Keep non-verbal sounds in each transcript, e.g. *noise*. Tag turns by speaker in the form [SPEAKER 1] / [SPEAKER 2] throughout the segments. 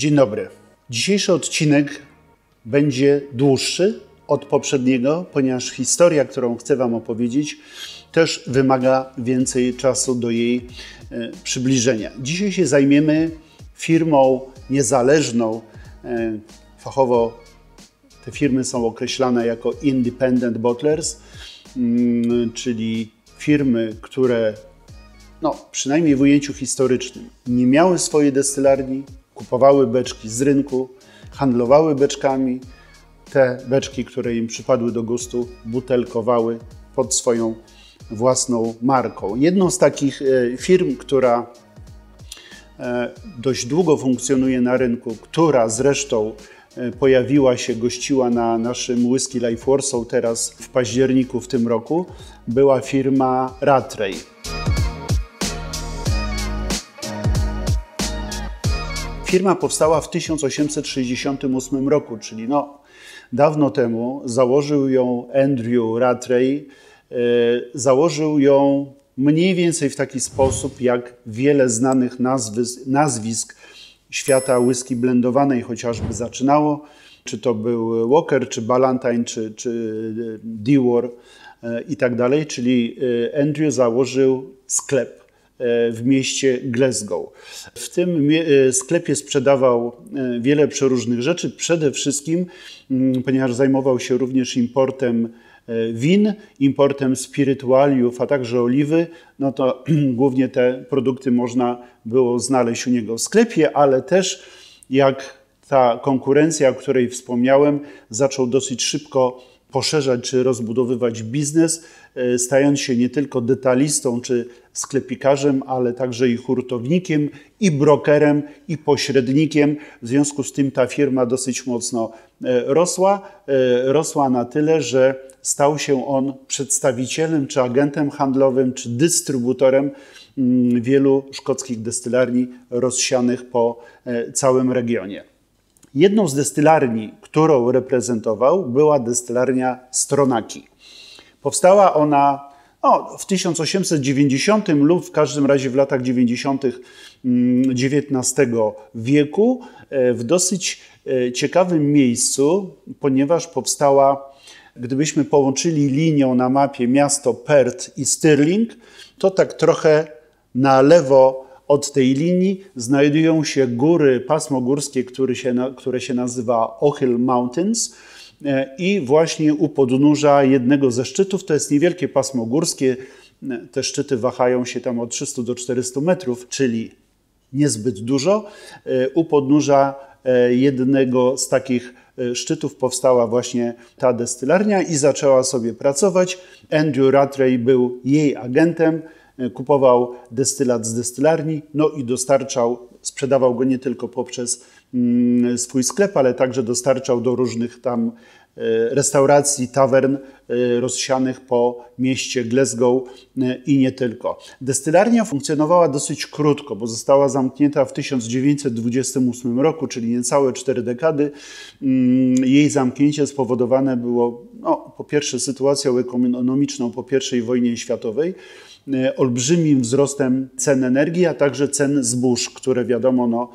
[SPEAKER 1] Dzień dobry. Dzisiejszy odcinek będzie dłuższy od poprzedniego, ponieważ historia, którą chcę Wam opowiedzieć, też wymaga więcej czasu do jej e, przybliżenia. Dzisiaj się zajmiemy firmą niezależną. E, fachowo te firmy są określane jako independent bottlers, mm, czyli firmy, które no, przynajmniej w ujęciu historycznym nie miały swojej destylarni, kupowały beczki z rynku, handlowały beczkami. Te beczki, które im przypadły do gustu, butelkowały pod swoją własną marką. Jedną z takich e, firm, która e, dość długo funkcjonuje na rynku, która zresztą e, pojawiła się, gościła na naszym Whisky Life Warsaw teraz w październiku w tym roku, była firma Rattray. Firma powstała w 1868 roku, czyli no, dawno temu. Założył ją Andrew Rattray. E, założył ją mniej więcej w taki sposób, jak wiele znanych nazwisk, świata whisky blendowanej chociażby zaczynało. Czy to był Walker, czy Ballantine, czy, czy Dewar e, i tak dalej. Czyli e, Andrew założył sklep E, w mieście Glasgow. W tym e, sklepie sprzedawał e, wiele przeróżnych rzeczy, przede wszystkim, mm, ponieważ zajmował się również importem win, importem spirytualiów, a także oliwy, no to *clears throat* głównie te produkty można było znaleźć u niego w sklepie, ale też jak ta konkurencja, o której wspomniałem, zaczął dosyć szybko poszerzać czy rozbudowywać biznes, e, stając się nie tylko detalistą czy sklepikarzem, ale także i hurtownikiem, i brokerem, i pośrednikiem. W związku z tym ta firma dosyć mocno e, rosła. E, rosła na tyle, że stał się on przedstawicielem czy agentem handlowym, czy dystrybutorem mm, wielu szkockich destylarni rozsianych po całym regionie. Jedną z destylarni, którą reprezentował, była destylarnia Stronaki. Powstała ona no, w 1890 lub w każdym razie w latach 90. XIX mm, wieku e, w dosyć e, ciekawym miejscu, ponieważ powstała, gdybyśmy połączyli linią na mapie miasto Perth i Stirling, to tak trochę na lewo od tej linii znajdują się góry, pasmo górskie, które się, które się nazywa Ohill Mountains. E, I właśnie u podnóża jednego ze szczytów, to jest niewielkie pasmo górskie, e, te szczyty wahają się tam od 300 do 400 metrów, czyli niezbyt dużo. E, u podnóża jednego z takich szczytów powstała właśnie ta destylarnia i zaczęła sobie pracować. Andrew Rattray był jej agentem. E, kupował destylat z destylarni, no i dostarczał, sprzedawał go nie tylko poprzez mm, swój sklep, ale także dostarczał do różnych tam e, restauracji, tawern rozsianych po mieście Glasgow i nie tylko. Destylarnia funkcjonowała dosyć krótko, bo została zamknięta w 1928 roku, czyli niecałe cztery dekady. Mm, jej zamknięcie spowodowane było no, po pierwsze sytuacją ekonomiczną po I wojnie światowej, E, olbrzymim wzrostem cen energii, a także cen zbóż, które wiadomo no,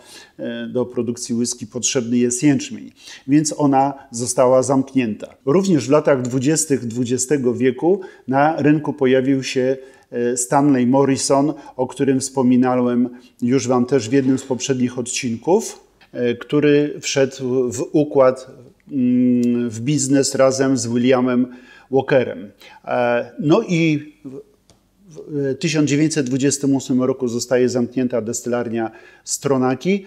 [SPEAKER 1] do produkcji whisky potrzebny jest jęczmień. Więc ona została zamknięta. Również w latach 20. XX wieku na rynku pojawił się e, Stanley Morrison, o którym wspominałem już Wam też w jednym z poprzednich odcinków, który wszedł w układ, mm, w biznes razem z Williamem Walkerem. No i w 1928 roku zostaje zamknięta destylarnia Stronaki.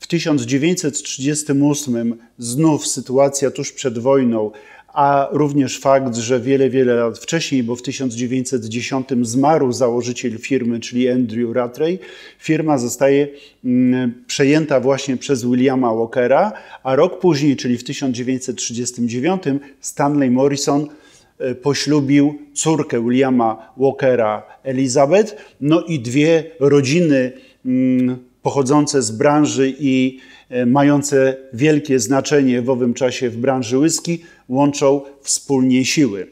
[SPEAKER 1] W 1938 znów sytuacja tuż przed wojną, a również fakt, że wiele, wiele lat wcześniej, bo w 1910 zmarł założyciel firmy, czyli Andrew Rattray, firma zostaje mm, przejęta właśnie przez Williama Walkera, a rok później, czyli w 1939 Stanley Morrison E, poślubił córkę Williama Walkera, Elizabeth, no i dwie rodziny mm, pochodzące z branży i e, mające wielkie znaczenie w owym czasie w branży whisky łączą wspólnie siły.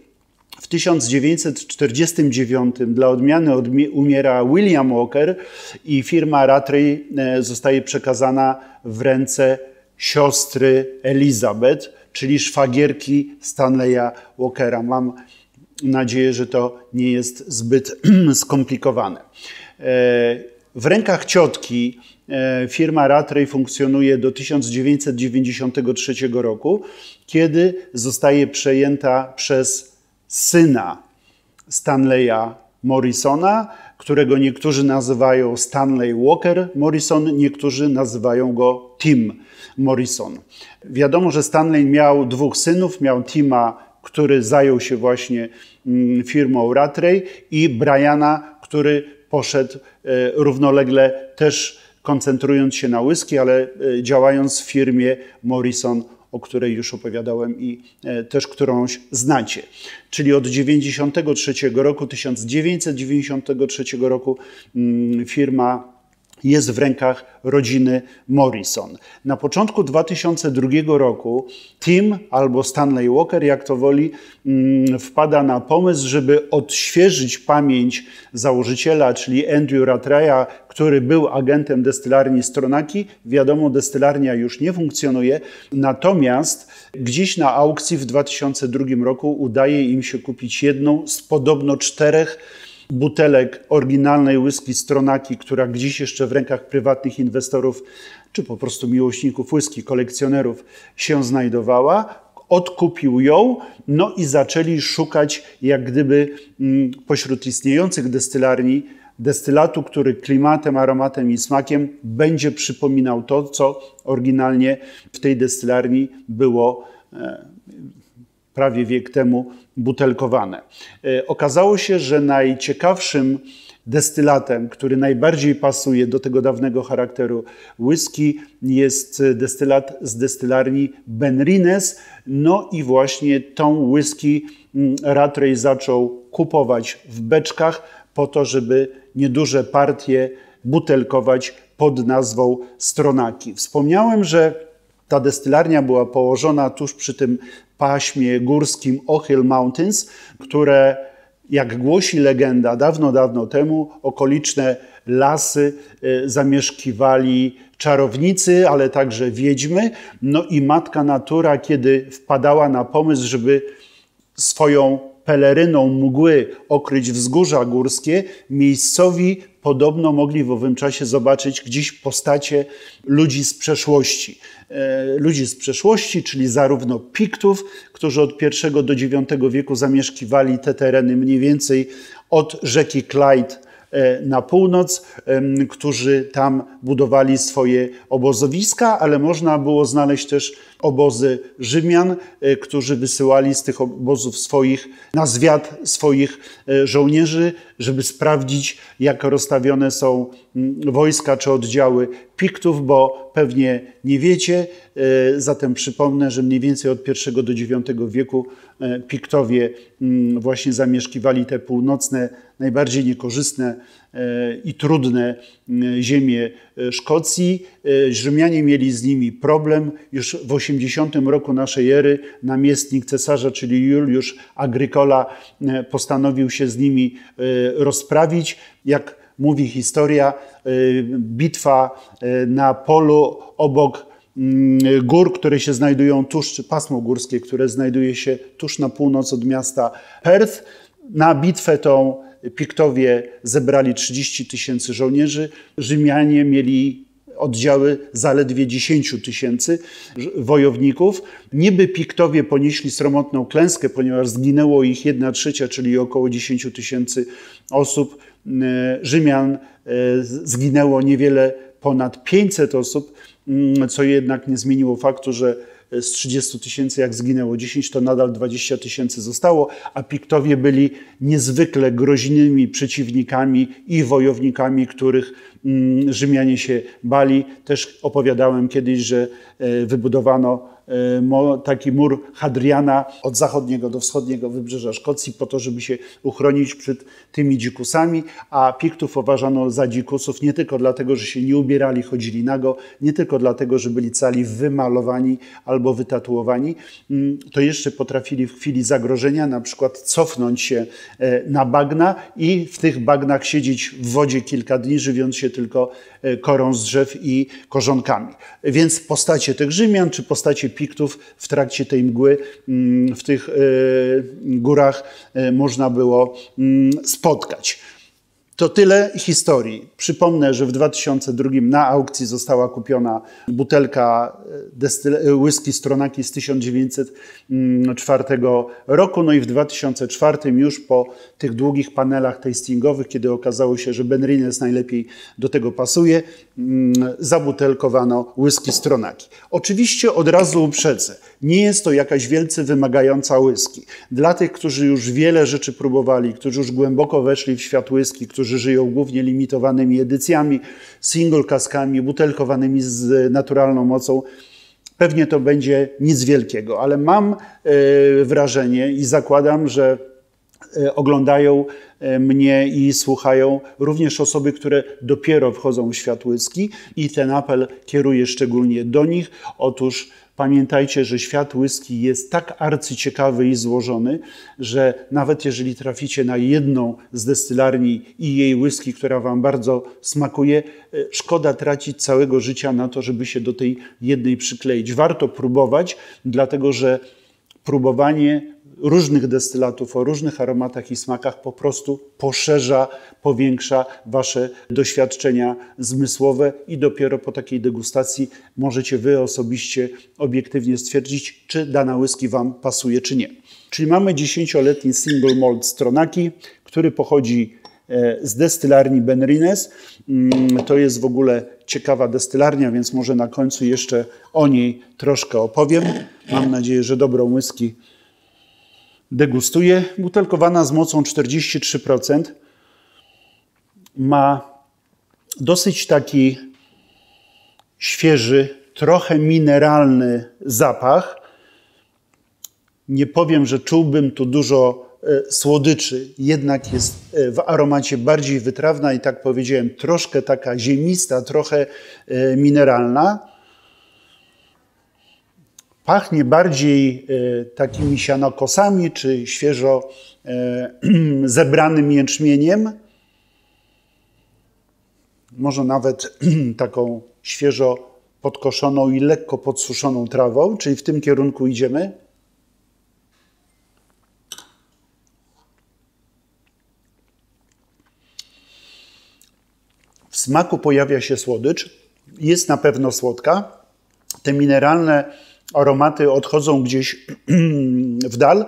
[SPEAKER 1] W W 1949 dla odmiany umiera William Walker i firma Rattray e, zostaje przekazana w ręce siostry Elizabeth, czyli szwagierki Stanleya Walkera. Mam nadzieję, że to nie jest zbyt *clears throat* skomplikowane. E, w rękach ciotki firma Rattray funkcjonuje do 1993 roku, kiedy zostaje przejęta przez syna Stanleya Morrisona, którego niektórzy nazywają Stanley Walker Morrison, niektórzy nazywają go Tim Morrison. Wiadomo, że Stanley miał dwóch synów, miał Tima, który zajął się właśnie mm, firmą Rattray i Briana, który poszedł e, równolegle też koncentrując się na whisky, ale e, działając w firmie Morrison, o której już opowiadałem i e, też którąś znacie. Czyli od 1993 roku, 1993 roku mm, firma jest w rękach rodziny Morrison. Na początku 2002 roku Tim albo Stanley Walker, jak to woli, mm, wpada na pomysł, żeby odświeżyć pamięć założyciela, czyli Andrew Rattreya, który był agentem destylarni Stronaki. Wiadomo, destylarnia już nie funkcjonuje, natomiast gdzieś na aukcji w 2002 roku udaje im się kupić jedną z podobno czterech butelek oryginalnej whisky Stronaki, która gdzieś jeszcze w rękach prywatnych inwestorów czy po prostu miłośników whisky, kolekcjonerów się znajdowała. Odkupił ją, no i zaczęli szukać jak gdyby mm, pośród istniejących destylarni destylatu, który klimatem, aromatem i smakiem będzie przypominał to, co oryginalnie w tej destylarni było e, prawie wiek temu butelkowane. E, okazało się, że najciekawszym destylatem, który najbardziej pasuje do tego dawnego charakteru whisky, jest destylat z destylarni Benrines. No i właśnie tą whisky mm, Rattray zaczął kupować w beczkach po to, żeby nieduże partie butelkować pod nazwą Stronaki. Wspomniałem, że ta destylarnia była położona tuż przy tym paśmie górskim Ohill Mountains, które, jak głosi legenda, dawno, dawno temu okoliczne lasy e, zamieszkiwali czarownicy, ale także wiedźmy. No i matka natura, kiedy wpadała na pomysł, żeby swoją peleryną mgły okryć wzgórza górskie, miejscowi podobno mogli w owym czasie zobaczyć gdzieś postacie ludzi z przeszłości. E, ludzi z przeszłości, czyli zarówno Piktów, którzy od I do IX wieku zamieszkiwali te tereny mniej więcej od rzeki Clyde na północ, którzy tam budowali swoje obozowiska, ale można było znaleźć też obozy Rzymian, e, którzy wysyłali z tych obozów swoich, na zwiat swoich e, żołnierzy, żeby sprawdzić, jak rozstawione są wojska czy oddziały Piktów, bo pewnie nie wiecie. Zatem przypomnę, że mniej więcej od I do IX wieku Piktowie właśnie zamieszkiwali te północne najbardziej niekorzystne e, i trudne e, ziemie e, Szkocji. Rzymianie mieli z nimi problem. Już w 80 roku naszej ery namiestnik cesarza, czyli Juliusz Agrykola, postanowił się z nimi rozprawić. Jak mówi historia, bitwa na polu obok mm, gór, które się znajdują tuż, czy pasmo górskie, które znajduje się tuż na północ od miasta Perth. Na bitwę tą Piktowie zebrali 30 tysięcy żołnierzy, Rzymianie mieli oddziały zaledwie 10 tysięcy wojowników. Niby Piktowie ponieśli sromotną klęskę, ponieważ zginęło ich 1 trzecia, czyli około 10 tysięcy osób. E, Rzymian e, zginęło niewiele ponad 500 osób, mm, co jednak nie zmieniło faktu, że z 30 tysięcy, jak zginęło 10, to nadal 20 tysięcy zostało, a Piktowie byli niezwykle groźnymi przeciwnikami i wojownikami, których mm, Rzymianie się bali. Też opowiadałem kiedyś, że e, wybudowano taki mur Hadriana od zachodniego do wschodniego wybrzeża Szkocji po to, żeby się uchronić przed tymi dzikusami, a Piktów uważano za dzikusów nie tylko dlatego, że się nie ubierali, chodzili nago, nie tylko dlatego, że byli cali wymalowani albo wytatuowani, mm, to jeszcze potrafili w chwili zagrożenia na przykład cofnąć się e, na bagna i w tych bagnach siedzieć w wodzie kilka dni, żywiąc się tylko e, korą z drzew i korzonkami. Więc postacie tych Rzymian, czy postacie Piktów w trakcie tej mgły mm, w tych e, górach można było mm, spotkać. To tyle historii. Przypomnę, że w 2002 na aukcji została kupiona butelka e, whisky Stronaki z 1904 roku. No i w 2004 już po tych długich panelach tastingowych, kiedy okazało się, że Ben Rines najlepiej do tego pasuje, mm, zabutelkowano whisky Stronaki. Oczywiście od razu uprzedzę, nie jest to jakaś wielce wymagająca whisky. Dla tych, którzy już wiele rzeczy próbowali, którzy już głęboko weszli w świat whisky, którzy żyją głównie limitowanymi edycjami, single kaskami, butelkowanymi z naturalną mocą, pewnie to będzie nic wielkiego, ale mam e, wrażenie i zakładam, że oglądają e, mnie i słuchają również osoby, które dopiero wchodzą w świat whisky i ten apel kieruję szczególnie do nich. Otóż Pamiętajcie, że świat whisky jest tak arcyciekawy i złożony, że nawet jeżeli traficie na jedną z destylarni i jej whisky, która Wam bardzo smakuje, e, szkoda tracić całego życia na to, żeby się do tej jednej przykleić. Warto próbować, dlatego że próbowanie różnych destylatów o różnych aromatach i smakach po prostu poszerza, powiększa Wasze doświadczenia zmysłowe i dopiero po takiej degustacji możecie Wy osobiście obiektywnie stwierdzić, czy dana whisky Wam pasuje, czy nie. Czyli mamy dziesięcioletni single malt Stronaki, który pochodzi z destylarni Benrines. Mm, to jest w ogóle ciekawa destylarnia, więc może na końcu jeszcze o niej troszkę opowiem. Mam nadzieję, że dobrą whisky degustuję. Butelkowana z mocą 43%. Ma dosyć taki świeży, trochę mineralny zapach. Nie powiem, że czułbym tu dużo e, słodyczy, jednak jest e, w aromacie bardziej wytrawna i tak powiedziałem, troszkę taka ziemista, trochę e, mineralna. Pachnie bardziej e, takimi sianokosami czy świeżo e, *clears throat* zebranym jęczmieniem. Może nawet *clears throat* taką świeżo podkoszoną i lekko podsuszoną trawą, czyli w tym kierunku idziemy. Smaku pojawia się słodycz, jest na pewno słodka. Te mineralne aromaty odchodzą gdzieś *clears throat* w dal.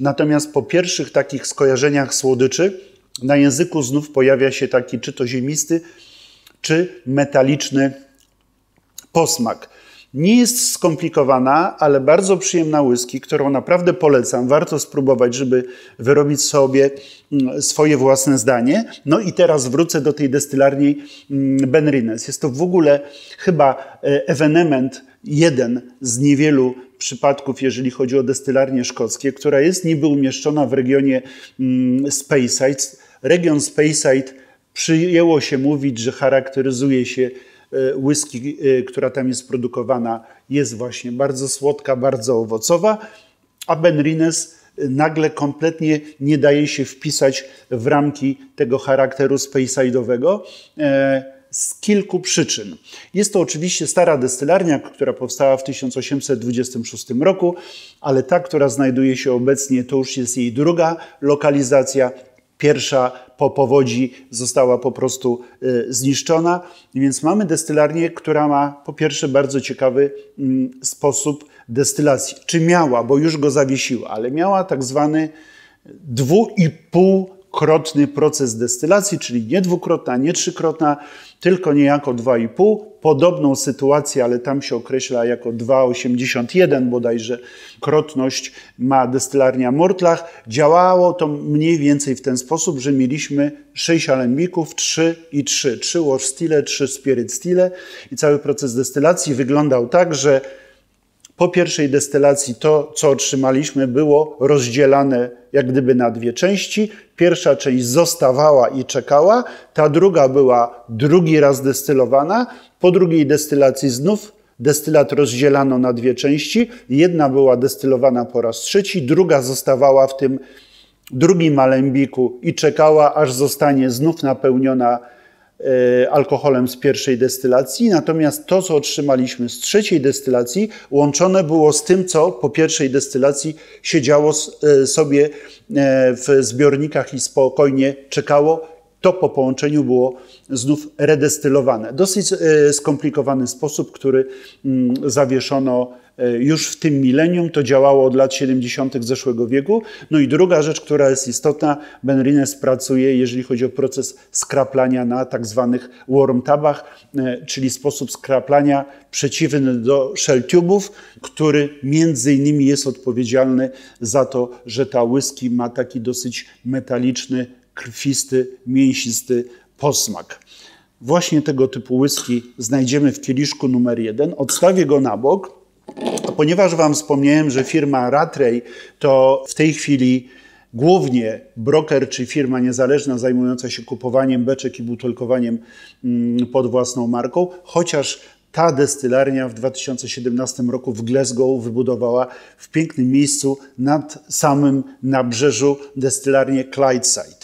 [SPEAKER 1] Natomiast po pierwszych takich skojarzeniach słodyczy na języku znów pojawia się taki czy to ziemisty, czy metaliczny posmak. Nie jest skomplikowana, ale bardzo przyjemna whisky, którą naprawdę polecam. Warto spróbować, żeby wyrobić sobie mm, swoje własne zdanie. No i teraz wrócę do tej destylarni mm, Benrines. Jest to w ogóle chyba e, ewenement jeden z niewielu przypadków, jeżeli chodzi o destylarnię szkockie, która jest niby umieszczona w regionie mm, Speyside. Region Speyside przyjęło się mówić, że charakteryzuje się whisky, e, która tam jest produkowana, jest właśnie bardzo słodka, bardzo owocowa, a Benrines nagle kompletnie nie daje się wpisać w ramki tego charakteru Speyside'owego. E, z kilku przyczyn. Jest to oczywiście stara destylarnia, która powstała w 1826 roku, ale ta, która znajduje się obecnie, to już jest jej druga lokalizacja. Pierwsza po powodzi została po prostu y, zniszczona, więc mamy destylarnię, która ma po pierwsze bardzo ciekawy mm, sposób destylacji. Czy miała, bo już go zawiesiła, ale miała tak zwany dwu i pół krotny proces destylacji, czyli nie dwukrotna, nie trzykrotna, tylko niejako 2,5. Podobną sytuację, ale tam się określa jako 2,81 bodajże krotność ma destylarnia Mortlach. Działało to mniej więcej w ten sposób, że mieliśmy 6 alembików, 3 i 3. 3 wash stile, 3 spirit stile i cały proces destylacji wyglądał tak, że Po pierwszej destylacji to, co otrzymaliśmy, było rozdzielane jak gdyby na dwie części. Pierwsza część zostawała i czekała, ta druga była drugi raz destylowana. Po drugiej destylacji znów destylat rozdzielano na dwie części. Jedna była destylowana po raz trzeci, druga zostawała w tym drugim alembiku i czekała, aż zostanie znów napełniona alkoholem z pierwszej destylacji, natomiast to, co otrzymaliśmy z trzeciej destylacji, łączone było z tym, co po pierwszej destylacji siedziało e, sobie e, w zbiornikach i spokojnie czekało. To po połączeniu było znów redestylowane. Dosyć skomplikowany sposób, który mm, zawieszono E, już w tym milenium, to działało od lat 70. zeszłego wieku. No i druga rzecz, która jest istotna, Benrines pracuje, jeżeli chodzi o proces skraplania na tak zwanych warm tabach, e, czyli sposób skraplania przeciwny do shell tube'ów, który między innymi jest odpowiedzialny za to, że ta whisky ma taki dosyć metaliczny, krwisty, mięsisty posmak. Właśnie tego typu whisky znajdziemy w kieliszku numer jeden. Odstawię go na bok Ponieważ Wam wspomniałem, że firma Ratrey to w tej chwili głównie broker czy firma niezależna zajmująca się kupowaniem beczek i butelkowaniem mm, pod własną marką, chociaż ta destylarnia w 2017 roku w Glasgow wybudowała w pięknym miejscu nad samym nabrzeżu destylarnię Clydeside,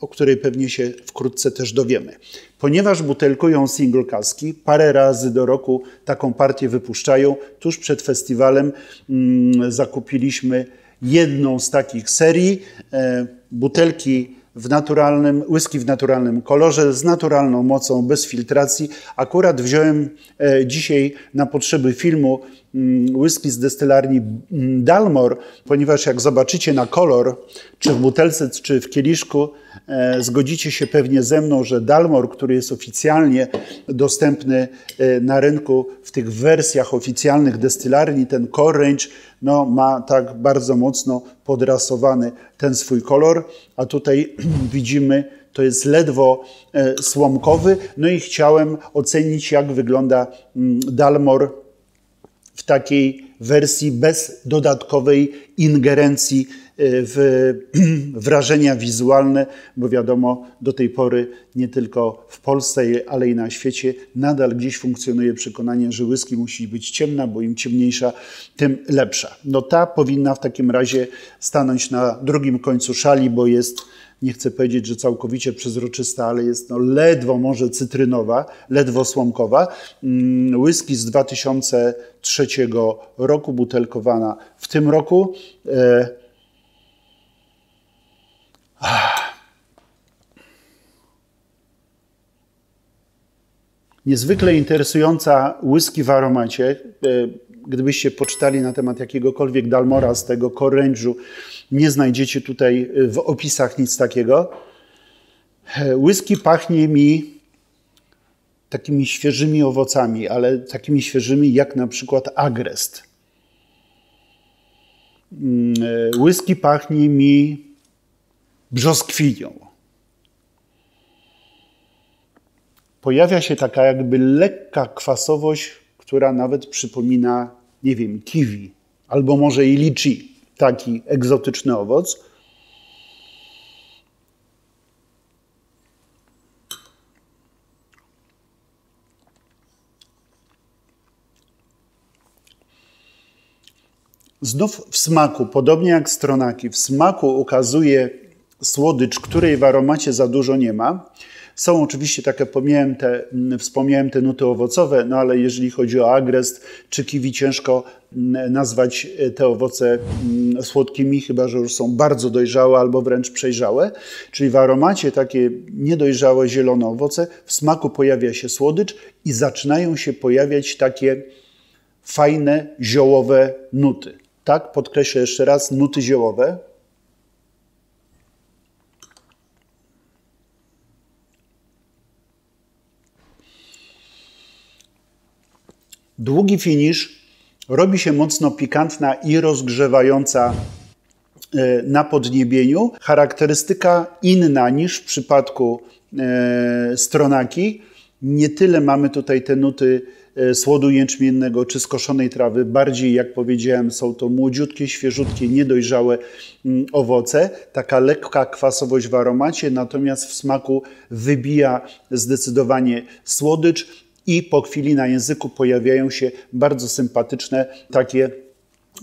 [SPEAKER 1] o której pewnie się wkrótce też dowiemy. Ponieważ butelkują single kaski, parę razy do roku taką partię wypuszczają. Tuż przed festiwalem mm, zakupiliśmy jedną z takich serii. E, butelki w naturalnym, whisky w naturalnym kolorze, z naturalną mocą, bez filtracji. Akurat wziąłem e, dzisiaj na potrzeby filmu mm, whisky z destylarni mm, Dalmor, ponieważ jak zobaczycie na kolor, czy w butelce, czy w kieliszku, e, zgodzicie się pewnie ze mną, że Dalmor, który jest oficjalnie dostępny e, na rynku w tych wersjach oficjalnych destylarni, ten core range, no, ma tak bardzo mocno podrasowany ten swój kolor, a tutaj *clears throat* widzimy, to jest ledwo e, słomkowy. No i chciałem ocenić, jak wygląda mm, Dalmor w takiej wersji bez dodatkowej ingerencji w *clears throat* wrażenia wizualne, bo wiadomo, do tej pory nie tylko w Polsce, ale i na świecie nadal gdzieś funkcjonuje przekonanie, że whisky musi być ciemna, bo im ciemniejsza, tym lepsza. No ta powinna w takim razie stanąć na drugim końcu szali, bo jest nie chcę powiedzieć, że całkowicie przezroczysta, ale jest no ledwo może cytrynowa, ledwo słomkowa. Mm, whisky z 2003 roku, butelkowana w tym roku. E, Niezwykle interesująca whisky w aromacie. E, gdybyście poczytali na temat jakiegokolwiek Dalmora z tego Corrange'u, nie znajdziecie tutaj w opisach nic takiego. Whisky pachnie mi takimi świeżymi owocami, ale takimi świeżymi jak na przykład agrest. Mm, e, whisky pachnie mi brzoskwinią. Pojawia się taka jakby lekka kwasowość, która nawet przypomina, nie wiem, kiwi albo może i liczy, taki egzotyczny owoc. Znów w smaku, podobnie jak stronaki, w smaku ukazuje słodycz, której w aromacie za dużo nie ma. Są oczywiście takie, pomijałem te, mm, wspomniałem te nuty owocowe, no ale jeżeli chodzi o agrest czy kiwi, ciężko mm, nazwać e, te owoce mm, słodkimi, chyba że już są bardzo dojrzałe albo wręcz przejrzałe. Czyli w aromacie takie niedojrzałe zielone owoce, w smaku pojawia się słodycz i zaczynają się pojawiać takie fajne, ziołowe nuty. Tak, podkreślę jeszcze raz, nuty ziołowe. Długi finisz robi się mocno pikantna i rozgrzewająca e, na podniebieniu. Charakterystyka inna niż w przypadku e, stronaki. Nie tyle mamy tutaj te nuty e, słodu jęczmiennego czy skoszonej trawy. Bardziej, jak powiedziałem, są to młodziutkie, świeżutkie, niedojrzałe mm, owoce. Taka lekka kwasowość w aromacie, natomiast w smaku wybija zdecydowanie słodycz i po chwili na języku pojawiają się bardzo sympatyczne takie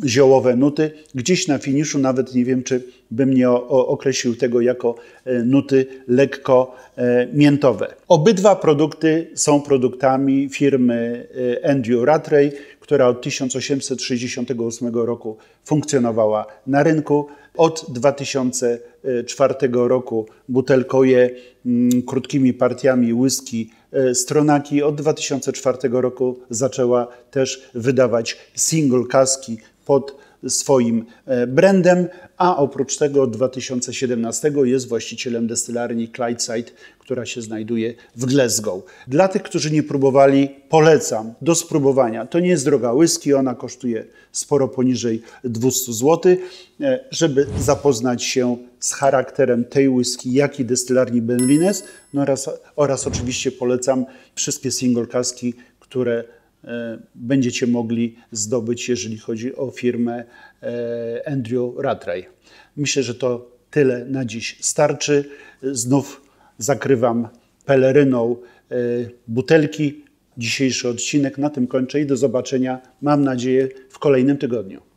[SPEAKER 1] ziołowe nuty. Gdzieś na finiszu nawet nie wiem, czy bym nie określił tego jako e, nuty lekko e, miętowe. Obydwa produkty są produktami firmy e, Andrew Rattray, która od 1868 roku funkcjonowała na rynku. Od 2004 roku butelkuje mm, krótkimi partiami whisky Stronaki. Od 2004 roku zaczęła też wydawać single kaski pod swoim e, brandem, a oprócz tego od 2017 jest właścicielem destylarni Clydeside, która się znajduje w Glasgow. Dla tych, którzy nie próbowali, polecam do spróbowania. To nie jest droga whisky, ona kosztuje sporo poniżej 200 zł, e, żeby zapoznać się z charakterem tej whisky, jak i destylarni Benlines, no oraz, oraz oczywiście polecam wszystkie single kaski, które będziecie mogli zdobyć, jeżeli chodzi o firmę e, Andrew Rattray. Myślę, że to tyle na dziś starczy. Znów zakrywam peleryną e, butelki. Dzisiejszy odcinek na tym kończę i do zobaczenia, mam nadzieję, w kolejnym tygodniu.